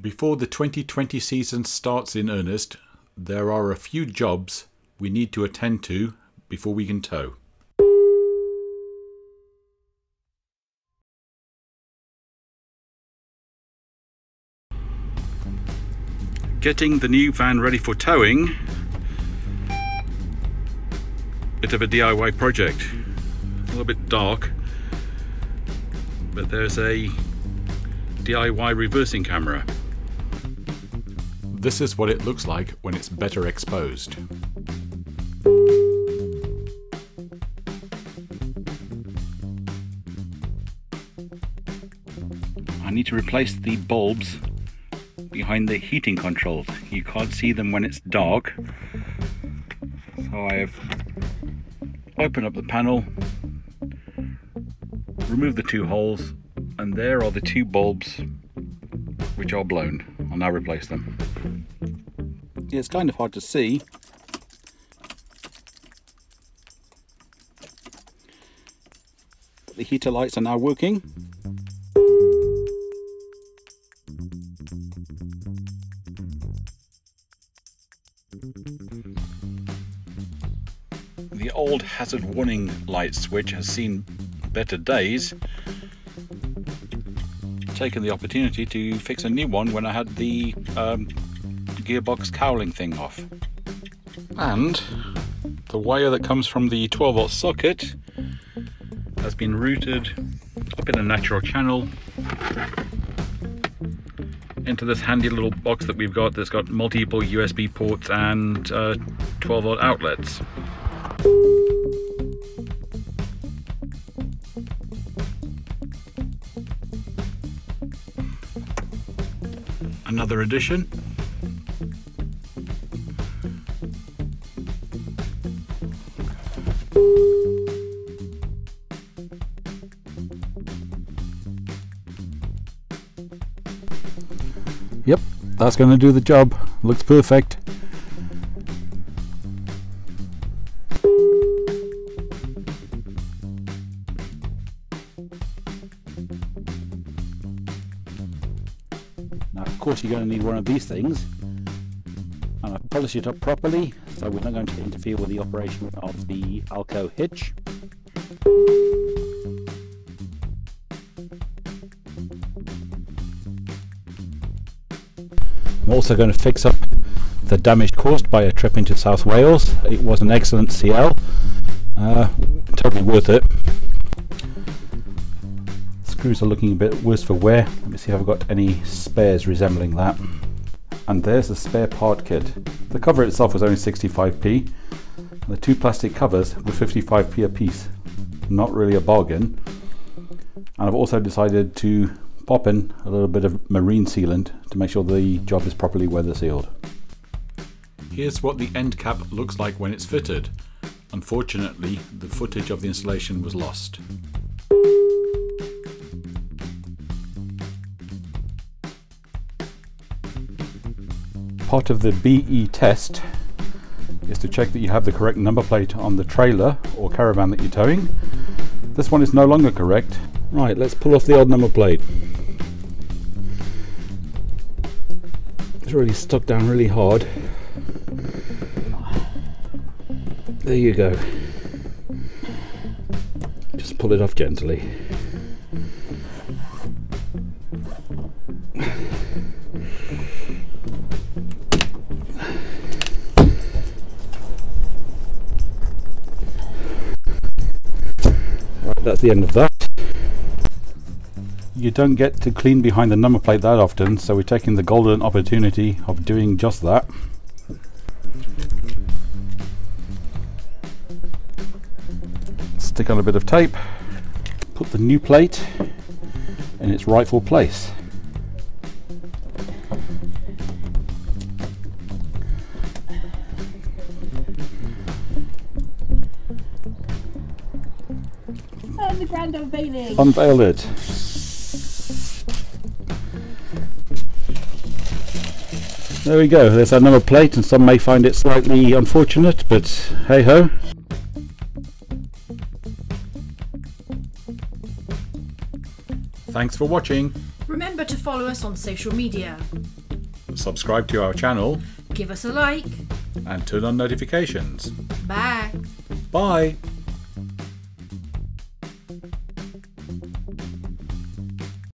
Before the 2020 season starts in earnest, there are a few jobs we need to attend to before we can tow. Getting the new van ready for towing, bit of a DIY project, a little bit dark, but there's a DIY reversing camera. This is what it looks like when it's better exposed. I need to replace the bulbs behind the heating controls. You can't see them when it's dark. So I have opened up the panel, removed the two holes, and there are the two bulbs which are blown. I'll now replace them. It's kind of hard to see. But the heater lights are now working. The old hazard warning light switch has seen better days. Taken the opportunity to fix a new one when I had the um, gearbox cowling thing off. And the wire that comes from the 12 volt socket has been routed up in a natural channel into this handy little box that we've got that's got multiple USB ports and uh, 12 volt outlets. Another addition. Yep, that's going to do the job. Looks perfect. Now, of course, you're going to need one of these things. And I polish it up properly, so we're not going to interfere with the operation of the AL-KO hitch. I'm also going to fix up the damage caused by a trip into South Wales. It was an excellent CL, uh, totally worth it. Screws are looking a bit worse for wear. Let me see if I've got any spares resembling that. And there's the spare part kit. The cover itself was only 65p. The two plastic covers were 55p a piece. Not really a bargain. And I've also decided to pop in a little bit of marine sealant to make sure the job is properly weather sealed. Here's what the end cap looks like when it's fitted. Unfortunately, the footage of the installation was lost. Part of the BE test is to check that you have the correct number plate on the trailer or caravan that you're towing. This one is no longer correct. Right, let's pull off the odd number plate. It's really stuck down really hard. There you go. Just pull it off gently. That's the end of that. You don't get to clean behind the number plate that often, so we're taking the golden opportunity of doing just that. Stick on a bit of tape, put the new plate in its rightful place. And the grand unveiling. Unveil it. There we go, there's our number plate and some may find it slightly unfortunate, but hey ho. Thanks for watching. Remember to follow us on social media. Subscribe to our channel Give us a like. and turn on notifications. Bye. Bye!